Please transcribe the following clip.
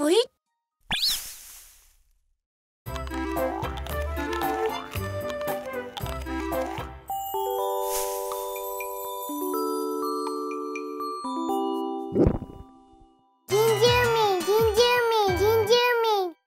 ブイッ